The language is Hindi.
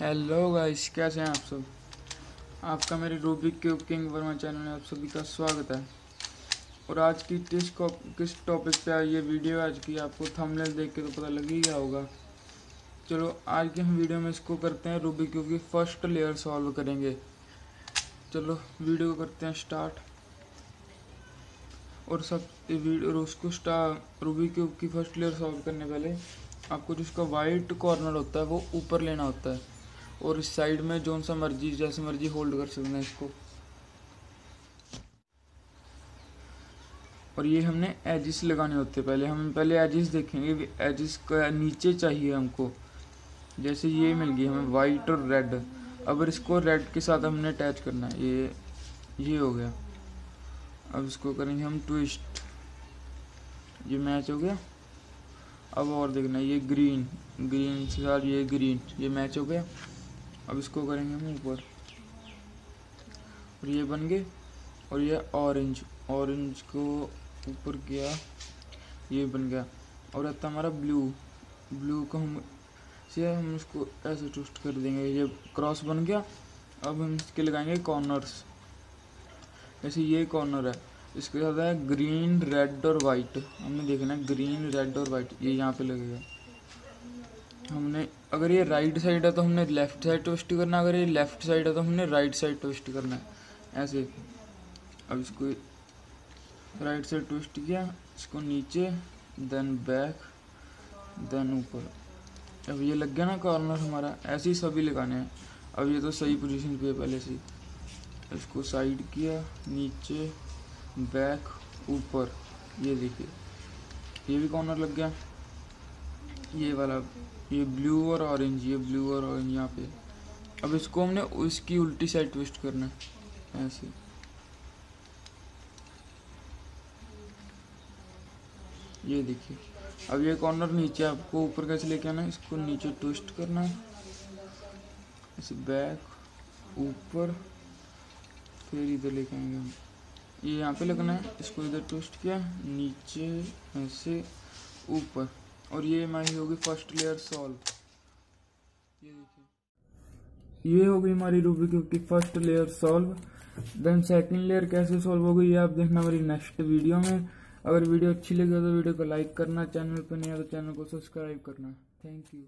हेलो गाइस कैसे हैं आप सब? आपका मेरे Rubik cube king Verma channel में आप सभी का स्वागत है। और आज की किस किस टॉपिक पे ये वीडियो आज की आपको थंबनेल देख के तो पता लग ही गया होगा। चलो, आज की हम वीडियो में इसको करते हैं रूबिक क्यूब की फ़र्स्ट लेयर सॉल्व करेंगे। चलो वीडियो करते हैं स्टार्ट और सब वीडियो उसको स्टार रूबिक क्यूब की फ़र्स्ट लेयर सॉल्व करने पहले आपको जिसका वाइट कॉर्नर होता है वो ऊपर लेना होता है। और इस साइड में जो सा मर्ज़ी, जैसे मर्ज़ी होल्ड कर सकते हैं इसको। और ये हमने एजिस लगाने होते हैं पहले। हम पहले एजिस देखेंगे एजिस का नीचे चाहिए हमको। जैसे ये मिल गई हमें वाइट और रेड अब इसको रेड के साथ हमने अटैच करना है। ये ये हो गया। अब इसको करेंगे हम ट्विस्ट ये मैच हो गया। अब और देखना, ये ग्रीन ग्रीन से साथ ये ग्रीन ये मैच हो गया। अब इसको करेंगे हम ऊपर। और ये बन गए, और ये ऑरेंज ऑरेंज को ऊपर किया, ये बन गया। और रहता हमारा ब्लू ब्लू को हम से हम इसको ऐसे ट्विस्ट कर देंगे। ये क्रॉस बन गया, अब हम इसके लगाएँगे कॉर्नर्स जैसे ये कॉर्नर है, इसके साथ है ग्रीन रेड और वाइट हमने देखना है ग्रीन रेड और वाइट ये यहाँ पे लगेगा। हमने, अगर ये राइट साइड है तो हमने लेफ़्ट साइड ट्विस्ट करना है, अगर ये लेफ़्ट साइड है तो हमने राइट साइड ट्विस्ट करना है। ऐसे। अब इसको राइट साइड ट्विस्ट किया, इसको नीचे देन बैक देन ऊपर। अब ये लग गया ना कॉर्नर हमारा, ऐसे ही सभी लगाने हैं। अब ये तो सही पोजीशन पे है पहले से इसको साइड किया, नीचे बैक ऊपर। ये देखिए, ये भी कॉर्नर लग गया। ये वाला, ये ब्लू और ऑरेंज ये ब्लू और ऑरेंज यहाँ पे। अब इसको हमने उसकी उल्टी साइड ट्विस्ट करना है, ऐसे। ये देखिए, अब ये कॉर्नर नीचे आपको ऊपर कैसे लेके आना है, इसको नीचे ट्विस्ट करना है। ऐसे बैक ऊपर, फिर इधर लेके आएँगे हम। ये यहाँ पे लगना है, इसको इधर ट्विस्ट किया, नीचे, ऐसे, ऊपर। और ये हमारी होगी फ़र्स्ट लेयर सॉल्व ये देखिए। ये हमारी क्यूब की first layer solve then second layer कैसे सॉल्व होगी ये आप देखना हमारी नेक्स्ट वीडियो में. अगर वीडियो अच्छी लगे तो वीडियो को लाइक करना चैनल पर है तो चैनल को सब्सक्राइब करना. Thank you